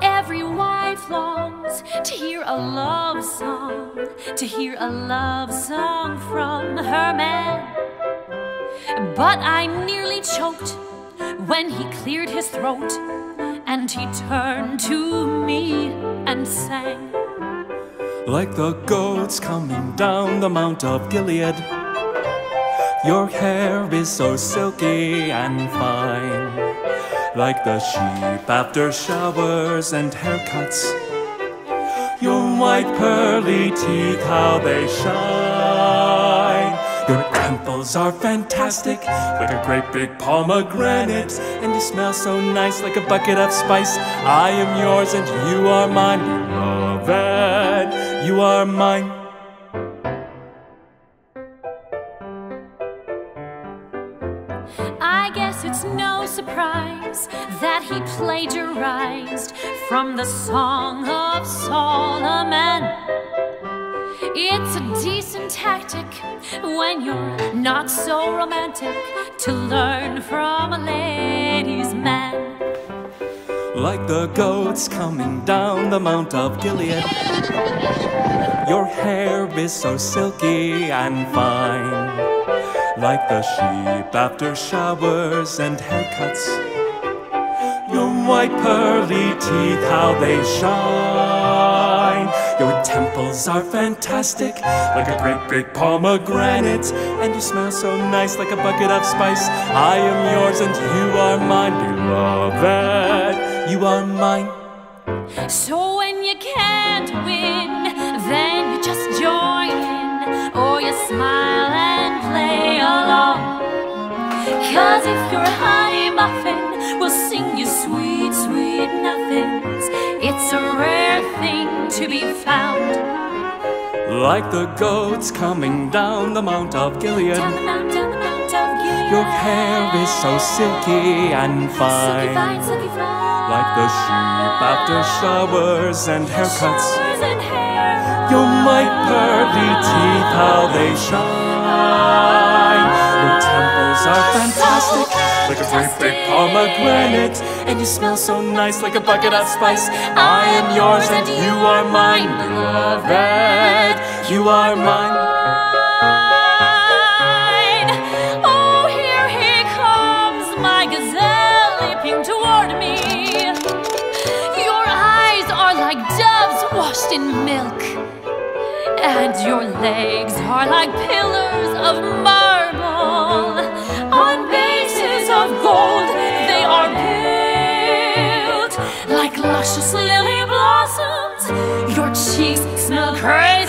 Every wife longs to hear a love song, to hear a love song from her man. But I nearly choked when he cleared his throat and he turned to me and sang. Like the goats coming down the Mount of Gilead, your hair is so silky and fine. Like the sheep after showers and haircuts, your white pearly teeth, how they shine. Your temples are fantastic, like a great big pomegranate, and you smell so nice like a bucket of spice. I am yours and you are mine, beloved. You are mine. I guess it's no surprise that he plagiarized from the Song of Solomon. It's a decent tactic when you're not so romantic to learn from a lady's man. Like the goats coming down the Mount of Gilead. Your hair is so silky and fine. Like the sheep after showers and haircuts. Your white pearly teeth, how they shine. Your temples are fantastic, like a great big pomegranate. And you smell so nice like a bucket of spice. I am yours and you are mine, beloved. You are mine. So when you can't Cause if you're a honey muffin, we'll sing you sweet, sweet nothings. It's a rare thing to be found. Like the goats coming down the Mount of Gilead. Down the mount, down the mount of Gilead. Your hair is so silky and Silky fine. fine, silky fine. Like the sheep after showers and haircuts. Showers and hair. Your white pearly teeth, how they shine. Your are ah, fantastic, like a great big pomegranate. And you smell so nice, like a bucket of spice. I am yours and you are mine, beloved. You are mine. Oh, here he comes, my gazelle leaping toward me. Your eyes are like doves washed in milk, and your legs are like pillars of marble. Like luscious lily blossoms. Your cheeks smell crazy